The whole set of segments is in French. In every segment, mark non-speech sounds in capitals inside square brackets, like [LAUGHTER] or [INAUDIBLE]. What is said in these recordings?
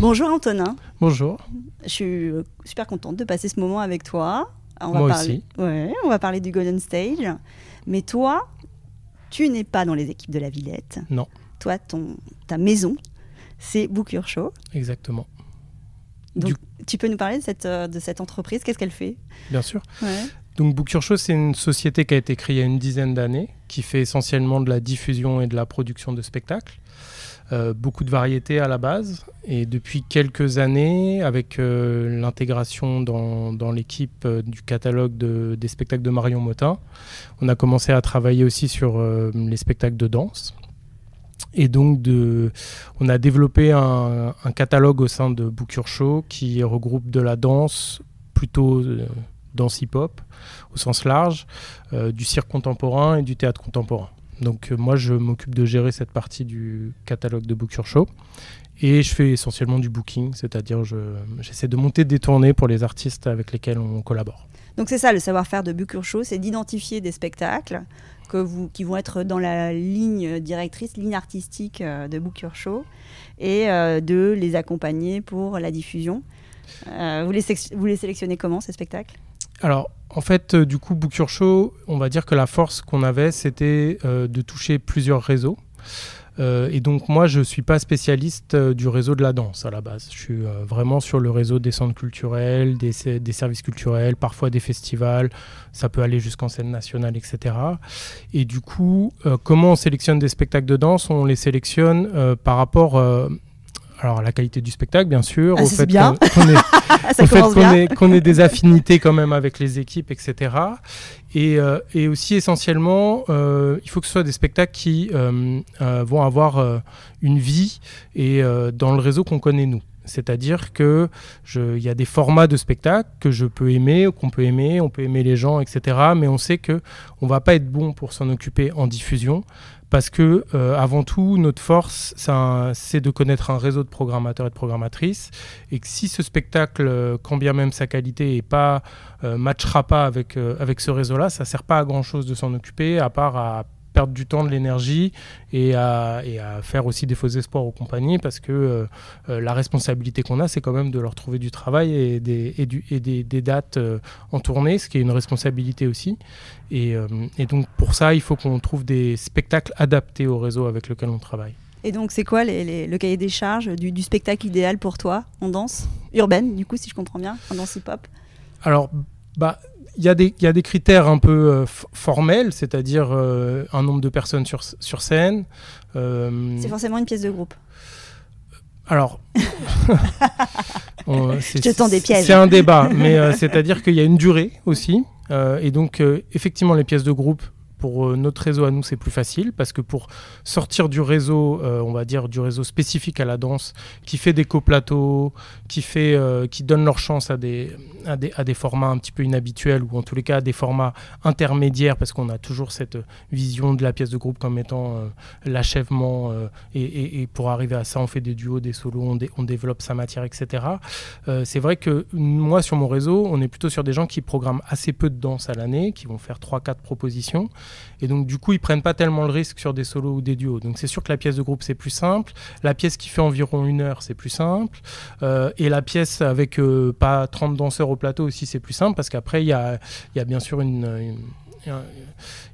Bonjour Antonin. Bonjour. Je suis super contente de passer ce moment avec toi. On Moi va parler, aussi. Ouais, on va parler du Golden Stage. Mais toi, tu n'es pas dans les équipes de la Villette. Non. Toi, ton, ta maison, c'est Book Your Show. Exactement. Donc, tu peux nous parler de cette, euh, de cette entreprise? Qu'est-ce qu'elle fait? Bien sûr. Donc Book Your Show, c'est une société qui a été créée il y a une dizaine d'années, qui fait essentiellement de la diffusion et de la production de spectacles. Euh, beaucoup de variétés à la base. Et depuis quelques années, avec euh, l'intégration dans, l'équipe euh, du catalogue de, des spectacles de Marion Motin, on a commencé à travailler aussi sur les spectacles de danse. Et donc, on a développé un, catalogue au sein de Book Show qui regroupe de la danse, plutôt danse hip-hop au sens large, du cirque contemporain et du théâtre contemporain. Donc euh, moi, je m'occupe de gérer cette partie du catalogue de Book Show. Et je fais essentiellement du booking, c'est-à-dire j'essaie de monter des tournées pour les artistes avec lesquels on collabore. Donc c'est ça le savoir-faire de Book Show, c'est d'identifier des spectacles qui vont être dans la ligne directrice, ligne artistique euh, de Book Show, et euh, de les accompagner pour la diffusion. vous les sélectionnez comment ces spectacles? Alors, en fait, euh, du coup, Book Show, on va dire que la force qu'on avait, c'était euh, de toucher plusieurs réseaux. Euh, et donc, moi, je ne suis pas spécialiste du réseau de la danse à la base. Je suis vraiment sur le réseau des centres culturels, des, services culturels, parfois des festivals. Ça peut aller jusqu'en scène nationale, etc. Et du coup, comment on sélectionne des spectacles de danse? On les sélectionne par rapport alors la qualité du spectacle, bien sûr, ah, au fait qu'on ait, des [LAUGHS] affinités quand même avec les équipes, etc. Euh, et, aussi essentiellement, euh, il faut que ce soit des spectacles qui euh, vont avoir une vie et dans le réseau qu'on connaît nous. C'est-à-dire que il y a des formats de spectacles que je peux aimer, qu'on peut aimer, on peut aimer les gens, etc. Mais on sait que on va pas être bon pour s'en occuper en diffusion parce que euh, avant tout, notre force, c'est de connaître un réseau de programmateurs et de programmatrices, et que si ce spectacle, euh, quand bien même sa qualité est pas euh, matchera pas avec avec ce réseau-là, ça sert pas à grand chose de s'en occuper, à part à perdre du temps, de l'énergie et à, faire aussi des faux espoirs aux compagnies parce que euh, euh, la responsabilité qu'on a, c'est quand même de leur trouver du travail et des, et des, dates euh, en tournée, ce qui est une responsabilité aussi. Et, donc pour ça, il faut qu'on trouve des spectacles adaptés au réseau avec lequel on travaille. Et donc, c'est quoi le cahier des charges du, du, spectacle idéal pour toi en danse? Urbaine, du coup, si je comprends bien, en danse hip-hop? Alors, bah, y, a des, y a des critères un peu euh, formels, c'est-à-dire euh, un nombre de personnes sur, sur scène. Euh, c'est forcément une pièce de groupe. Alors, [LAUGHS] je des pièges. C'est un débat, mais c'est-à-dire qu'il y a une durée aussi. et donc, effectivement, les pièces de groupe pour euh, notre réseau à nous, c'est plus facile parce que pour sortir du réseau, euh, on va dire du réseau spécifique à la danse, qui fait des coplateaux, qui fait, euh, qui donne leur chance à des, à des, à des formats un petit peu inhabituels ou en tous les cas à des formats intermédiaires parce qu'on a toujours cette vision de la pièce de groupe comme étant l'achèvement et, pour arriver à ça, on fait des duos, des solos, on développe sa matière, etc. c'est vrai que moi sur mon réseau, on est plutôt sur des gens qui programment assez peu de danse à l'année, qui vont faire 3-4 propositions et donc, du coup, ils prennent pas tellement le risque sur des solos ou des duos. Donc, c'est sûr que la pièce de groupe, c'est plus simple. La pièce qui fait environ une heure, c'est plus simple. Euh, et la pièce avec euh, pas 30 danseurs au plateau aussi, c'est plus simple parce qu'après, il y a, bien sûr une,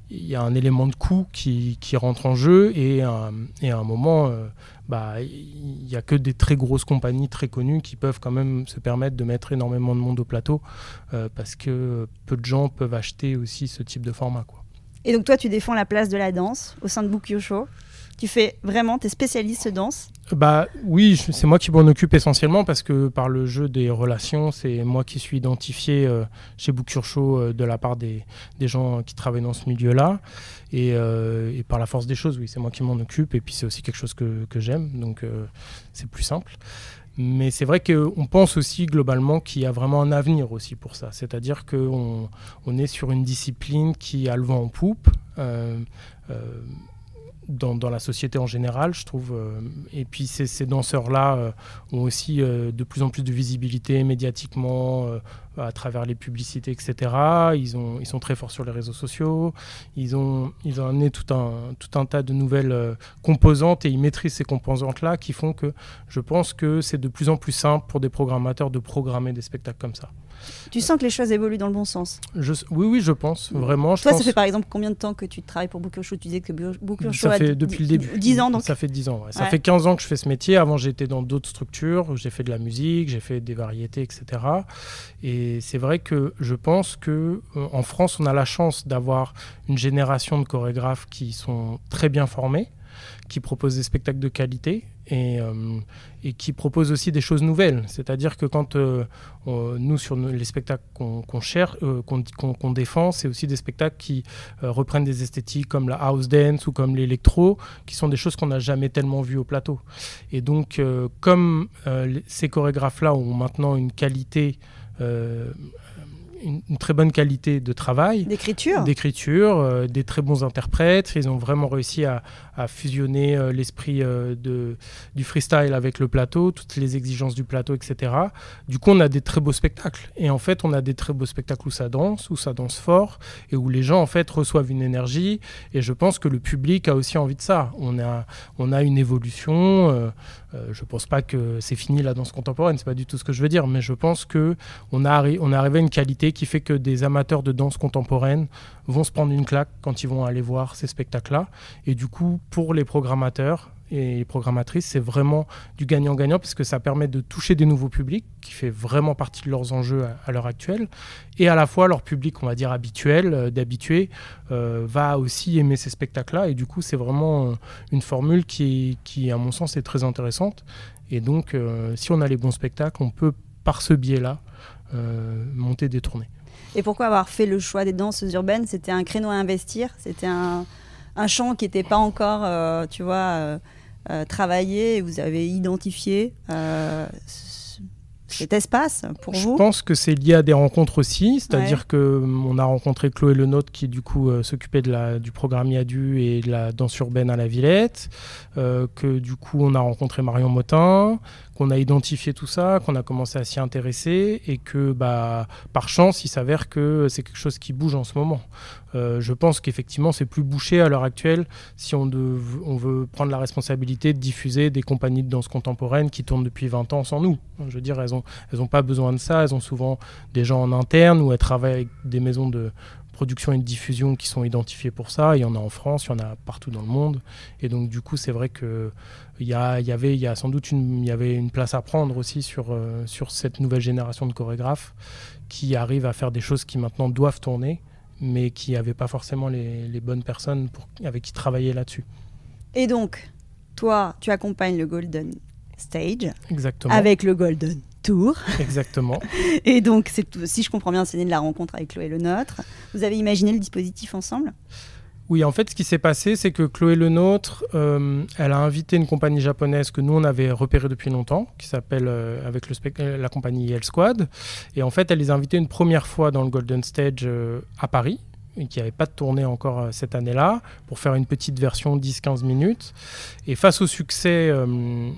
il y a un élément de coût qui, rentre en jeu et, à un moment, euh, bah, il n'y a que des très grosses compagnies très connues qui peuvent quand même se permettre de mettre énormément de monde au plateau parce que peu de gens peuvent acheter aussi ce type de format. Et donc toi, tu défends la place de la danse au sein de Show. Tu fais vraiment, tu es spécialiste danse Bah oui, c'est moi qui m'en occupe essentiellement parce que par le jeu des relations, c'est moi qui suis identifié euh, chez Show euh, de la part des, des, gens qui travaillent dans ce milieu-là. Et, euh, et, par la force des choses, oui, c'est moi qui m'en occupe. Et puis c'est aussi quelque chose que, que j'aime, donc c'est plus simple. Mais c'est vrai qu'on pense aussi globalement qu'il y a vraiment un avenir aussi pour ça. C'est-à-dire qu'on on est sur une discipline qui a le vent en poupe. Euh, euh, dans, la société en général, je trouve. Euh, et puis ces danseurs-là ont aussi de plus en plus de visibilité médiatiquement, à travers les publicités, etc. Ils, ont, ils sont très forts sur les réseaux sociaux. Ils ont, ils ont amené tout un, tout un tas de nouvelles euh, composantes et ils maîtrisent ces composantes-là qui font que je pense que c'est de plus en plus simple pour des programmateurs de programmer des spectacles comme ça. Tu sens que les choses évoluent dans le bon sens? Je, Oui, oui, je pense, vraiment. Je Toi, pense... ça fait par exemple combien de temps que tu travailles pour Booker Show Tu disais que Booker Show Ça fait depuis le début. 10 ans donc Ça fait 10 ans, ouais. Ça fait 15 ans que je fais ce métier. Avant, j'étais dans d'autres structures. J'ai fait de la musique, j'ai fait des variétés, etc. Et c'est vrai que je pense que euh, en France, on a la chance d'avoir une génération de chorégraphes qui sont très bien formés, qui proposent des spectacles de qualité et, euh, qui proposent aussi des choses nouvelles. C'est-à-dire que quand euh, nous, sur les spectacles qu'on cherche, qu'on défend, c'est aussi des spectacles qui reprennent des esthétiques comme la house dance ou comme l'électro, qui sont des choses qu'on n'a jamais tellement vues au plateau. Et donc, comme ces chorégraphes-là ont maintenant une qualité euh, une, très bonne qualité de travail. D'écriture. D'écriture, euh, des très bons interprètes. Ils ont vraiment réussi à, fusionner euh, l'esprit de, du freestyle avec le plateau, toutes les exigences du plateau, etc. Du coup, on a des très beaux spectacles. Et en fait, on a des très beaux spectacles où ça danse, où ça danse fort, et où les gens, en fait, reçoivent une énergie. Et je pense que le public a aussi envie de ça. On a, on a une évolution. Euh, je ne pense pas que c'est fini la danse contemporaine, c'est pas du tout ce que je veux dire, mais je pense que on, a on est arrivé à une qualité qui fait que des amateurs de danse contemporaine vont se prendre une claque quand ils vont aller voir ces spectacles-là. Et du coup, pour les programmateurs, et programmatrices, c'est vraiment du gagnant-gagnant parce que ça permet de toucher des nouveaux publics, qui fait vraiment partie de leurs enjeux à, l'heure actuelle, et à la fois leur public, on va dire habituel, euh, euh, va aussi aimer ces spectacles-là, et du coup c'est vraiment euh, une formule qui, qui, à mon sens, est très intéressante. Et donc, si on a les bons spectacles, on peut, par ce biais-là, monter des tournées. Et pourquoi avoir fait le choix des danses urbaines? C'était un créneau à investir C'était un, un champ qui n'était pas encore, tu vois euh, travaillé vous avez identifié euh, cet espace pour vous Je pense que c'est lié à des rencontres aussi, c'est-à-dire que hum, on a rencontré Chloé Lenôtre qui du coup euh, s'occupait de la, du programme Yadu et de la danse urbaine à la Villette, que du coup on a rencontré Marion Motin, qu'on a identifié tout ça, qu'on a commencé à s'y intéresser et que bah, par chance, il s'avère que c'est quelque chose qui bouge en ce moment. Euh, je pense qu'effectivement, c'est plus bouché à l'heure actuelle si on, veut prendre la responsabilité de diffuser des compagnies de danse contemporaine qui tournent depuis 20 ans sans nous. Je veux dire, elles n'ont elles ont pas besoin de ça, elles ont souvent des gens en interne ou elles travaillent avec des maisons de, production et de diffusion qui sont identifiés pour ça. Il y en a en France, il y en a partout dans le monde. Et donc, du coup, c'est vrai qu'il y, y, avait, il y a sans doute une, il y avait une place à prendre aussi sur, euh, sur cette nouvelle génération de chorégraphes qui arrivent à faire des choses qui maintenant doivent tourner, mais qui n'avaient pas forcément les, les, bonnes personnes pour, avec qui travailler là-dessus. Et donc, toi, tu accompagnes le Golden Stage Exactement. avec le Golden tour. Exactement. [LAUGHS] Et donc, si je comprends bien, c'est né de la rencontre avec Chloé Le Nôtre. Vous avez imaginé le dispositif ensemble? Oui, en fait, ce qui s'est passé, c'est que Chloé Le Nôtre, euh, elle a invité une compagnie japonaise que nous, on avait repérée depuis longtemps, qui s'appelle, euh, avec le euh, la compagnie Yale Squad. Et en fait, elle les a invités une première fois dans le Golden Stage à Paris, qui n'avait pas de tournée encore euh, cette année-là, pour faire une petite version 10-15 minutes. Et face au succès euh,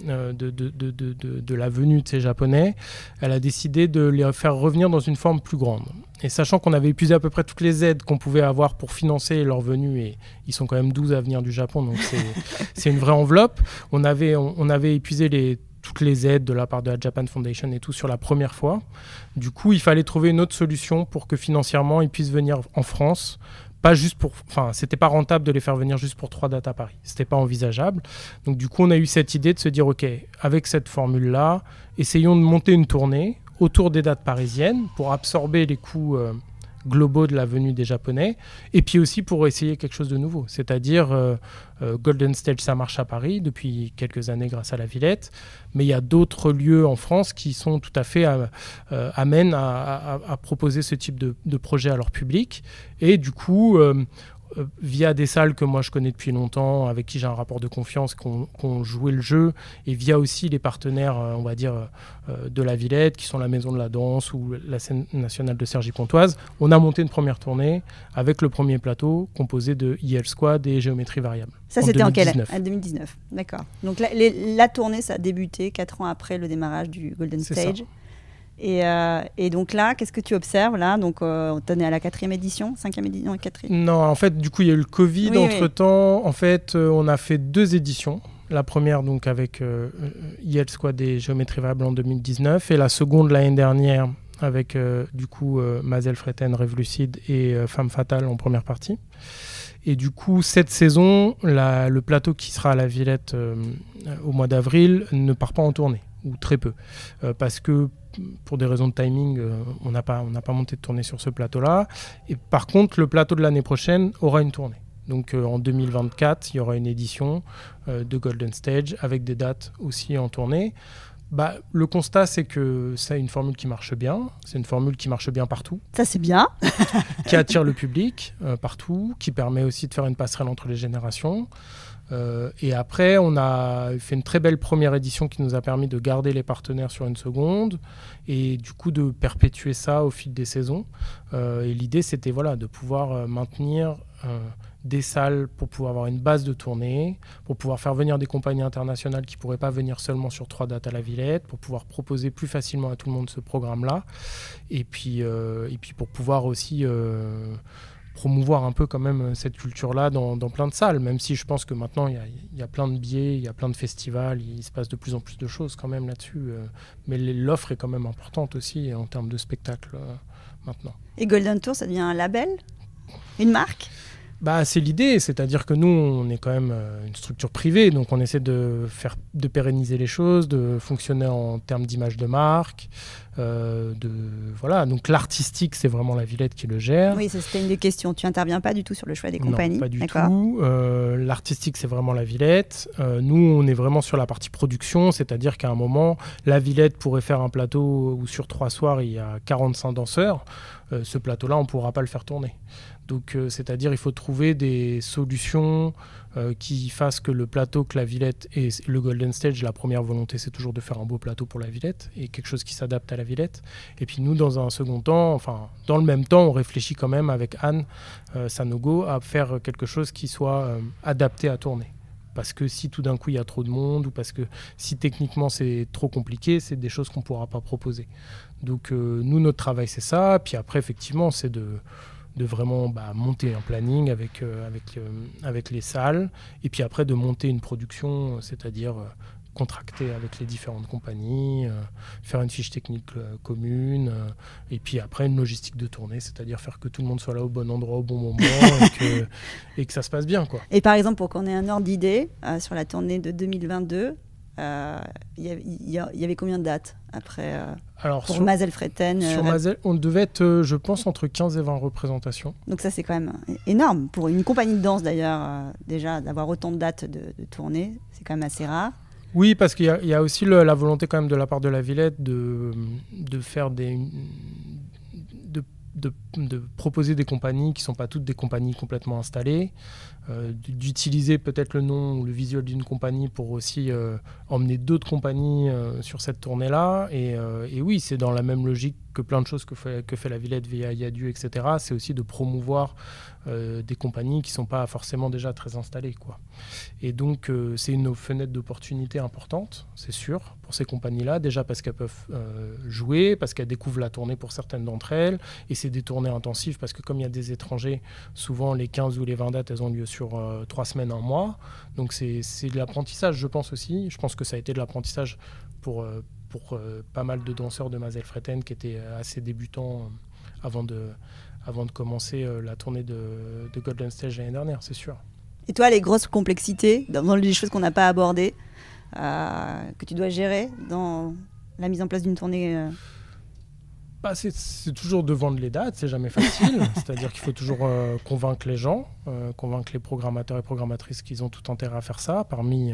euh, de, de, de, de, la venue de ces Japonais, elle a décidé de les faire revenir dans une forme plus grande. Et sachant qu'on avait épuisé à peu près toutes les aides qu'on pouvait avoir pour financer leur venue, et ils sont quand même 12 à venir du Japon, donc [LAUGHS] c'est une vraie enveloppe, on avait, on avait épuisé les toutes les aides de la part de la Japan Foundation et tout sur la première fois. Du coup, il fallait trouver une autre solution pour que financièrement ils puissent venir en France. Pas juste pour, enfin, c'était pas rentable de les faire venir juste pour trois dates à Paris. C'était pas envisageable. Donc du coup, on a eu cette idée de se dire, ok, avec cette formule-là, essayons de monter une tournée autour des dates parisiennes pour absorber les coûts. Euh, globaux de la venue des Japonais, et puis aussi pour essayer quelque chose de nouveau. C'est-à-dire, euh, euh, Golden Stage, ça marche à Paris depuis quelques années grâce à la Villette, mais il y a d'autres lieux en France qui sont tout à fait euh, amènes à, proposer ce type de, de, projet à leur public. Et du coup, euh, via des salles que moi je connais depuis longtemps, avec qui j'ai un rapport de confiance, qui ont, joué le jeu, et via aussi les partenaires, euh, on va dire, euh, de la Villette, qui sont la Maison de la Danse ou la scène nationale de Sergi Pontoise, on a monté une première tournée avec le premier plateau composé de IL Squad et Géométrie Variable. Ça, c'était en quelle année? 2019, d'accord. Donc la, la, tournée, ça a débuté 4 ans après le démarrage du Golden Stage. Et, euh, et, donc là, qu'est-ce que tu observes là? Donc, on est à la quatrième édition, cinquième édition, quatrième? Non, en fait, du coup, il y a eu le Covid entre temps. En fait, on a fait deux éditions. La première donc avec euh, Yale Squad et Géométrie Variable en 2019 et la seconde l'année dernière avec du coup Mazel Freten, Rêve Lucide et Femme Fatale en première partie. Et du coup, cette saison, le plateau qui sera à la Villette euh, au mois d'avril ne part pas en tournée, ou très peu. Euh, parce que pour des raisons de timing, euh, on n'a pas, pas monté de tournée sur ce plateau-là. Et par contre, le plateau de l'année prochaine aura une tournée. Donc en 2024, il y aura une édition de Golden Stage avec des dates aussi en tournée bah, Le constat, c'est que c'est une formule qui marche bien. C'est une formule qui marche bien partout. Ça, c'est bien. qui attire le public euh, partout, qui permet aussi de faire une passerelle entre les générations. Euh, et après, on a fait une très belle première édition qui nous a permis de garder les partenaires sur une seconde et du coup de perpétuer ça au fil des saisons. Euh, et l'idée, c'était voilà, de pouvoir maintenir des salles pour pouvoir avoir une base de tournée, pour pouvoir faire venir des compagnies internationales qui ne pourraient pas venir seulement sur trois dates à la Villette, pour pouvoir proposer plus facilement à tout le monde ce programme-là, et, puis euh, et puis pour pouvoir aussi euh, promouvoir un peu quand même cette culture-là dans, plein de salles, même si je pense que maintenant il y, a plein de billets, il y a plein de festivals, il se passe de plus en plus de choses quand même là-dessus, euh, mais l'offre est quand même importante aussi en termes de spectacle maintenant. Et Golden Tour, ça devient un label? Une marque? Bah, c'est l'idée, c'est-à-dire que nous, on est quand même euh, une structure privée, donc on essaie de faire, de pérenniser les choses, de fonctionner en termes d'image de marque, euh, de voilà. Donc l'artistique, c'est vraiment la Villette qui le gère. Oui, c'était une des questions. Tu interviens pas du tout sur le choix des compagnies. Non, pas du tout. Euh, l'artistique, c'est vraiment la Villette. nous, on est vraiment sur la partie production, c'est-à-dire qu'à un moment, la Villette pourrait faire un plateau où sur trois soirs il y a 45 danseurs. ce plateau-là, on pourra pas le faire tourner. Donc, euh, c'est-à-dire, il faut trouver des solutions euh, qui fassent que le plateau, que la Villette et le Golden Stage, la première volonté, c'est toujours de faire un beau plateau pour la Villette et quelque chose qui s'adapte à la Villette. Et puis, nous, dans un second temps, enfin, dans le même temps, on réfléchit quand même avec Anne euh, Sanogo à faire quelque chose qui soit adapté à tourner parce que si tout d'un coup il y a trop de monde ou parce que si techniquement c'est trop compliqué, c'est des choses qu'on ne pourra pas proposer. Donc nous, notre travail c'est ça. Puis après, effectivement, c'est de, de vraiment bah, monter un planning avec, euh, avec, euh, avec les salles, et puis après de monter une production, c'est-à-dire euh, contracter avec les différentes compagnies, faire une fiche technique commune, et puis après une logistique de tournée, c'est-à-dire faire que tout le monde soit là au bon endroit au bon moment [LAUGHS] et, que, et, que, ça se passe bien. Quoi. Et par exemple, pour qu'on ait un ordre d'idée, sur la tournée de 2022, il y, avait combien de dates après alors, pour Mazel Freten. Sur euh, Mazel, on devait être, euh, je pense, entre 15 et 20 représentations. Donc ça, c'est quand même énorme. Pour une compagnie de danse, d'ailleurs, euh, déjà, d'avoir autant de dates de, tournée, c'est quand même assez rare. Oui, parce qu'il y, a aussi la volonté quand même de la part de la Villette de, de faire des... De, de, proposer des compagnies qui ne sont pas toutes des compagnies complètement installées, d'utiliser peut-être le nom ou le visuel d'une compagnie pour aussi emmener d'autres compagnies sur cette tournée-là. Et, oui, c'est dans la même logique que plein de choses que fait, que fait la Villette via Yadu, etc. C'est aussi de promouvoir euh, des compagnies qui ne sont pas forcément déjà très installées. Quoi. Et donc, euh, c'est une fenêtre d'opportunité importante, c'est sûr, pour ces compagnies-là. Déjà parce qu'elles peuvent euh, jouer, parce qu'elles découvrent la tournée pour certaines d'entre elles. Et c'est des tournées intensives parce que comme il y a des étrangers, souvent les 15 ou les 20 dates, elles ont lieu sur 3 semaines, un mois. Donc, c'est de l'apprentissage, je pense aussi. Je pense que ça a été de l'apprentissage pour pour euh, pas mal de danseurs de Mazel Freten qui étaient assez débutants euh, avant de, avant de commencer euh, la tournée de, de Golden Stage l'année dernière, c'est sûr. Et toi, les grosses complexités, dans les choses qu'on n'a pas abordées, que tu dois gérer dans la mise en place d'une tournée bah, c'est toujours de vendre les dates, c'est jamais facile. [LAUGHS] C'est-à-dire qu'il faut toujours convaincre les gens, convaincre les programmateurs et programmatrices qu'ils ont tout intérêt à faire ça. Parmi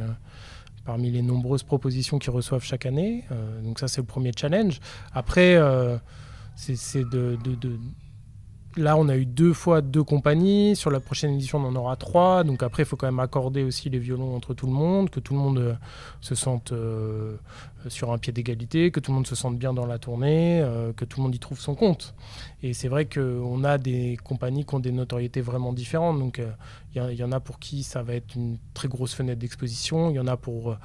parmi les nombreuses propositions qu'ils reçoivent chaque année. Euh, donc ça, c'est le premier challenge. Après, euh, c'est de, Là, on a eu deux fois deux compagnies. Sur la prochaine édition, on en aura trois. Donc après, il faut quand même accorder aussi les violons entre tout le monde, que tout le monde euh, se sente sur un pied d'égalité, que tout le monde se sente bien dans la tournée, que tout le monde y trouve son compte. Et c'est vrai qu'on a des compagnies qui ont des notoriétés vraiment différentes. Donc il y, y, en a pour qui ça va être une très grosse fenêtre d'exposition. Il y en a pour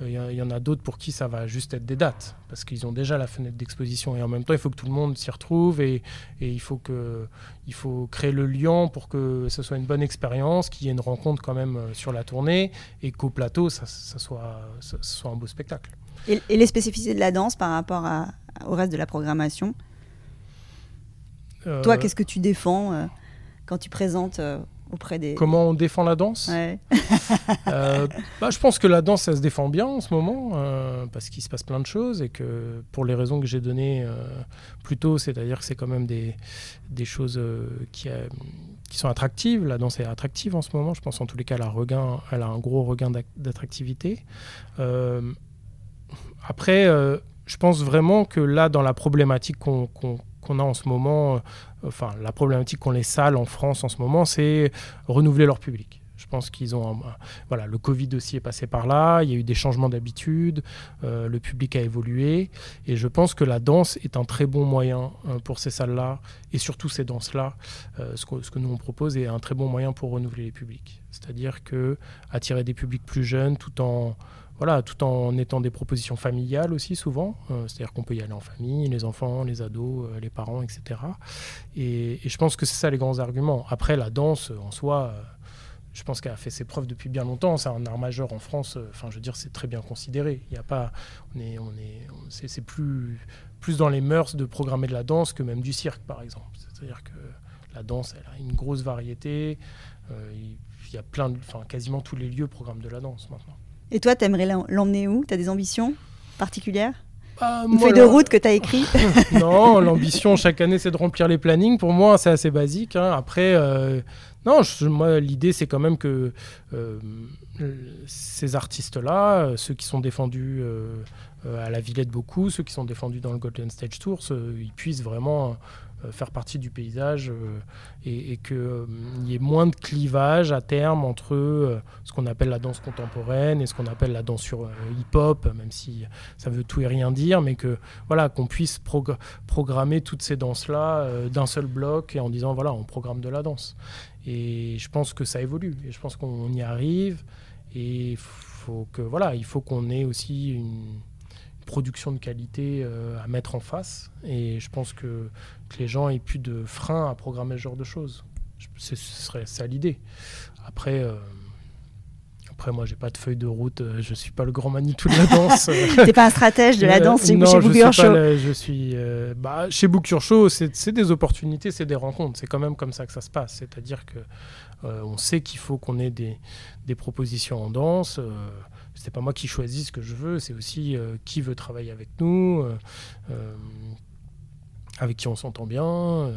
il y, en a d'autres pour qui ça va juste être des dates, parce qu'ils ont déjà la fenêtre d'exposition. Et en même temps, il faut que tout le monde s'y retrouve et, il, faut que, il faut créer le lien pour que ce soit une bonne expérience, qu'il y ait une rencontre quand même sur la tournée et qu'au plateau, ça, soit, soit un beau spectacle. Et, les spécificités de la danse par rapport au reste de la programmation? Toi, qu'est-ce que tu défends quand tu présentes euh, auprès des... Comment on défend la danse [LAUGHS] euh, bah, Je pense que la danse, ça se défend bien en ce moment, euh, parce qu'il se passe plein de choses, et que pour les raisons que j'ai données plus tôt, c'est-à-dire que c'est quand même des, des choses qui, qui sont attractives. La danse est attractive en ce moment, je pense en tous les cas, elle a, regain, elle a un gros regain d'attractivité. après, je pense vraiment que là, dans la problématique qu'on qu'on a en ce moment, euh, enfin la problématique qu'ont les salles en France en ce moment, c'est renouveler leur public. Je pense qu'ils ont, voilà, le Covid aussi est passé par là. Il y a eu des changements d'habitude, euh, le public a évolué, et je pense que la danse est un très bon moyen euh, pour ces salles-là, et surtout ces danses-là. ce, que, ce, que, nous on propose est un très bon moyen pour renouveler les publics. C'est-à-dire que attirer des publics plus jeunes, tout en voilà, tout en étant des propositions familiales aussi souvent. Euh, c'est-à-dire qu'on peut y aller en famille, les enfants, les ados, euh, les parents, etc. Et, je pense que c'est ça les grands arguments. Après, la danse en soi, euh, je pense qu'elle a fait ses preuves depuis bien longtemps. C'est un art majeur en France. Enfin, je veux dire, c'est très bien considéré. Il y a pas, on est, on est, c'est plus, plus dans les mœurs de programmer de la danse que même du cirque, par exemple. C'est-à-dire que la danse, elle a une grosse variété. il y a plein, enfin, quasiment tous les lieux programment de la danse maintenant. Et toi, tu aimerais l'emmener où? Tu as des ambitions particulières? Bah, Une feuille de route que tu as écrit [LAUGHS] Non, l'ambition chaque année, c'est de remplir les plannings. Pour moi, c'est assez basique. Hein. Après, euh, non, moi, l'idée, c'est quand même que euh, ces artistes-là, euh, ceux qui sont défendus à la Villette beaucoup, ceux qui sont défendus dans le Golden Stage Tour, ils puissent vraiment euh, faire partie du paysage euh, et, qu'il euh, y ait moins de clivage à terme entre ce qu'on appelle la danse contemporaine et ce qu'on appelle la danse sur hip-hop, même si ça veut tout et rien dire, mais que voilà qu'on puisse programmer toutes ces danses-là d'un seul bloc et en disant voilà on programme de la danse. Et je pense que ça évolue et je pense qu'on y arrive et faut que voilà il faut qu'on ait aussi une production de qualité euh, à mettre en face. Et je pense que, que, les gens aient plus de frein à programmer ce genre de choses. Ce serait ça l'idée. Après, euh, après moi, j'ai pas de feuille de route. Euh, je suis pas le grand Manitou de la [LAUGHS] danse. T'es pas un stratège de la danse chez, Book Show. je suis bah, chez Book Show. C'est des opportunités, c'est des rencontres. C'est quand même comme ça que ça se passe. C'est-à-dire que on sait qu'il faut qu'on ait des, propositions en danse c'est pas moi qui choisis ce que je veux, c'est aussi euh, qui veut travailler avec nous, euh, euh, avec qui on s'entend bien.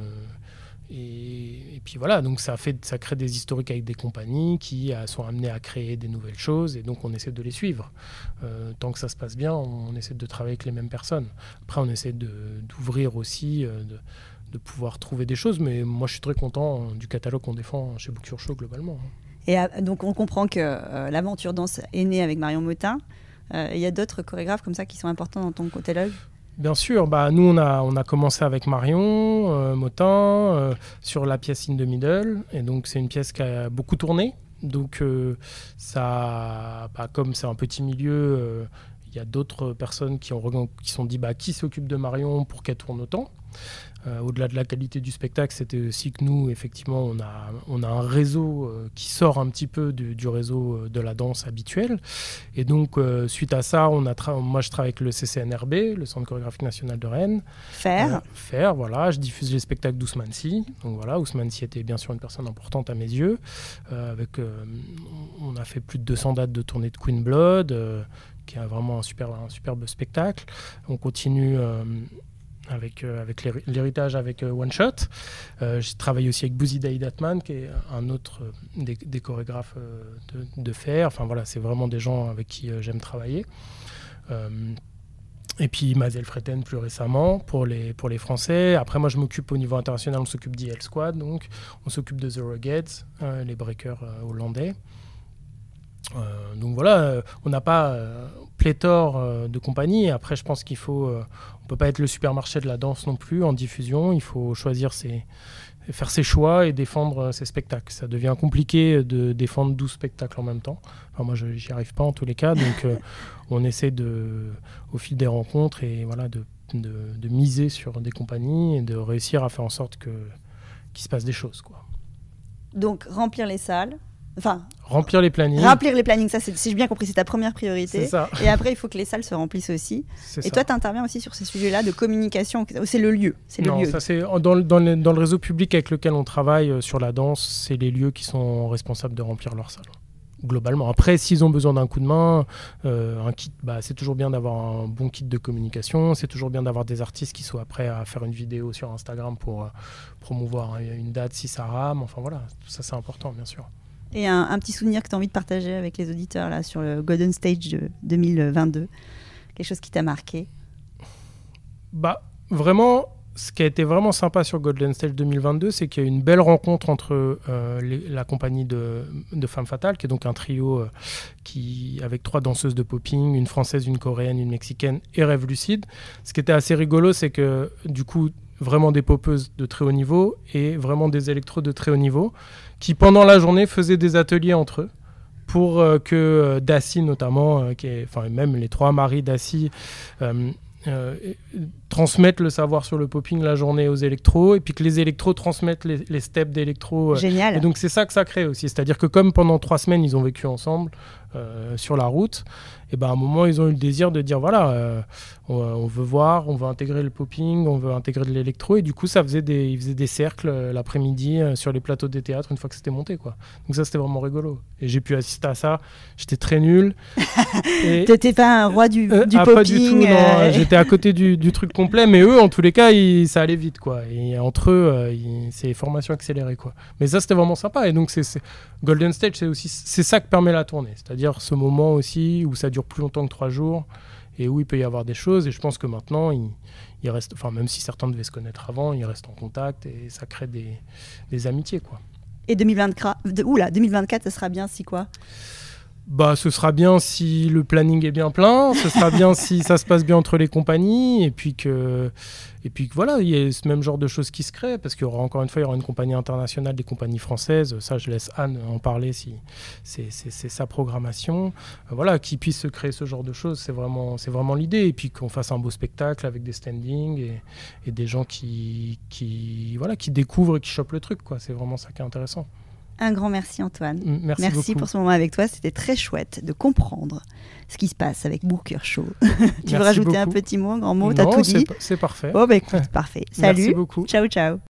Et, puis voilà, donc ça, fait, ça crée des historiques avec des compagnies qui sont amenées à créer des nouvelles choses et donc on essaie de les suivre. tant que ça se passe bien, on, essaie de travailler avec les mêmes personnes. Après, on essaie d'ouvrir aussi, de, pouvoir trouver des choses, mais moi je suis très content du catalogue qu'on défend chez Book Show globalement. Et euh, donc on comprend que euh, l'aventure danse est née avec Marion Motin. Euh, il y a d'autres chorégraphes comme ça qui sont importants dans ton catalogue? Bien sûr, bah, nous on a, on a commencé avec Marion Motin sur la pièce In the Middle, et donc c'est une pièce qui a beaucoup tourné. Donc ça, bah, comme c'est un petit milieu, il y a d'autres personnes qui ont qui sont dit bah, qui s'occupe de Marion pour qu'elle tourne autant? Euh, au-delà de la qualité du spectacle, c'était aussi que nous, effectivement, on a, on a un réseau euh, qui sort un petit peu du, réseau euh, de la danse habituel. Et donc, suite à ça, on a moi, je travaille avec le CCNRB, le Centre chorégraphique national de Rennes. Faire. faire, voilà. Je diffuse les spectacles d'Ousmane Sy. Donc voilà, Ousmane Sy était bien sûr une personne importante à mes yeux. avec, on a fait plus de 200 dates de tournée de Queen Blood, qui est vraiment un, super, un superbe spectacle. On continue avec, euh, avec l'héritage avec euh, One Shot. Euh, j'ai travaillé aussi avec Boozy Datman, qui est un autre des, chorégraphes de, de, fer. Enfin voilà, c'est vraiment des gens avec qui j'aime travailler. et puis Mazel Freten plus récemment pour les, pour les Français. Après, moi, je m'occupe au niveau international, on s'occupe d'IL Squad, donc on s'occupe de The Ruggeds, les breakers hollandais. Donc voilà, on n'a pas pléthore de compagnies. Après, je pense qu'il faut, on peut pas être le supermarché de la danse non plus en diffusion. Il faut choisir ses, faire ses choix et défendre ses spectacles. Ça devient compliqué de défendre 12 spectacles en même temps. Enfin, moi, je n'y arrive pas en tous les cas. Donc, on essaie de, au fil des rencontres et voilà, de, de, miser sur des compagnies et de réussir à faire en sorte que qu'il se passe des choses. Quoi. Donc, remplir les salles, Enfin, remplir les plannings. Remplir les plannings, ça, si j'ai bien compris, c'est ta première priorité. Ça. Et après, il faut que les salles se remplissent aussi. Et toi, tu interviens aussi sur ces sujets-là de communication. C'est le lieu. C'est le lieu. Ça, c'est dans, dans, le, dans, le, réseau public avec lequel on travaille euh, sur la danse, c'est les lieux qui sont responsables de remplir leurs salles. Globalement. Après, s'ils ont besoin d'un coup de main, euh, un kit, bah, c'est toujours bien d'avoir un bon kit de communication. C'est toujours bien d'avoir des artistes qui soient prêts à faire une vidéo sur Instagram pour euh, promouvoir une date si ça rame. Enfin voilà, tout ça c'est important, bien sûr. Et un, petit souvenir que tu as envie de partager avec les auditeurs là, sur le Golden Stage de 2022 Quelque chose qui t'a marqué. Bah, vraiment, ce qui a été vraiment sympa sur Golden Stage 2022, c'est qu'il y a eu une belle rencontre entre euh, la compagnie de, de Femmes Fatales, qui est donc un trio euh, qui, avec trois danseuses de popping, une française, une coréenne, une mexicaine et Rêve Lucide. Ce qui était assez rigolo, c'est que du coup, vraiment des popeuses de très haut niveau et vraiment des électros de très haut niveau qui pendant la journée faisaient des ateliers entre eux pour euh, que euh, Daci notamment, euh, qui est, enfin même les trois maris Daci, transmettent le savoir sur le popping la journée aux électros et puis que les électros transmettent les, steps d'électro. Génial. Et donc c'est ça que ça crée aussi, c'est-à-dire que comme pendant trois semaines ils ont vécu ensemble sur la route, et ben à un moment ils ont eu le désir de dire voilà on, veut voir, on veut intégrer le popping, on veut intégrer de l'électro. Et du coup, ça faisait des, ils faisaient des cercles euh, l'après-midi euh, sur les plateaux des théâtres une fois que c'était monté. Quoi. Donc ça, c'était vraiment rigolo. Et j'ai pu assister à ça. J'étais très nul. [LAUGHS] T'étais pas un roi du, euh, du ah, popping du tout, [LAUGHS] J'étais à côté du, du, truc complet. Mais eux, en tous les cas, ça allait vite. Quoi. Et entre eux, c'est formation accélérée. Quoi. Mais ça, c'était vraiment sympa. Et donc, c'est Golden Stage, c'est aussi c'est ça que permet la tournée. C'est-à-dire ce moment aussi où ça dure plus longtemps que trois jours et où il peut y avoir des choses. Et je pense que maintenant, il, enfin, même si certains devaient se connaître avant, ils restent en contact et ça crée des, amitiés. Quoi. Et 2024, oula, 2024, ça sera bien si quoi? Bah, ce sera bien si le planning est bien plein, ce sera bien [LAUGHS] si ça se passe bien entre les compagnies, et puis que, et puis que voilà, il y a ce même genre de choses qui se créent, parce qu'il y aura encore une fois, il y aura une compagnie internationale, des compagnies françaises, ça je laisse Anne en parler si c'est sa programmation, euh, voilà, qui puisse se créer ce genre de choses, c'est vraiment, vraiment l'idée, et puis qu'on fasse un beau spectacle avec des standings et, et des gens qui, qui, voilà, qui découvrent et qui chopent le truc, quoi, c'est vraiment ça qui est intéressant. Un grand merci Antoine. Merci, merci pour ce moment avec toi. C'était très chouette de comprendre ce qui se passe avec Booker Show. [LAUGHS] tu veux rajouter un petit mot, un grand mot? T'as tout dit? C'est parfait. Bon, bah, écoute, [LAUGHS] parfait. Salut. Merci beaucoup. Ciao, ciao.